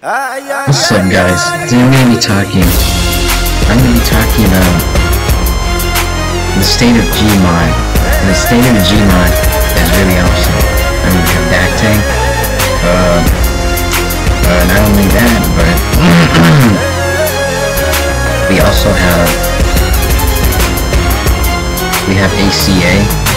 What's up guys? Today I'm gonna be talking I'm gonna be talking about the state of Gmod. And the state of Gmod is really awesome. I mean we have Backtang. Uh, uh not only that, but we also have we have ACA.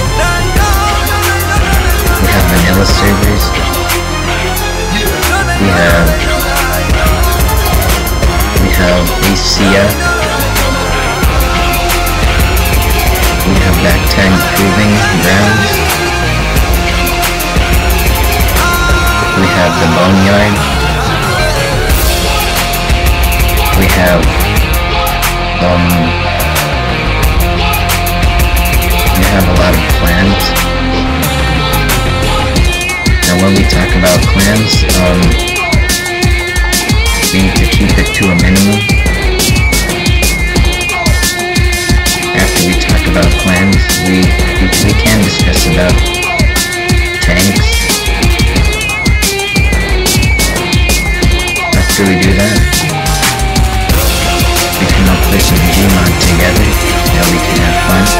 ACA. We have Backtang Proving Grounds. We have the Boneyard. We have um we have a lot of clans. And when we talk about clans, um clans, we, we, we can discuss about tanks. After we do that, we can all play some Gmod together, so we can have fun.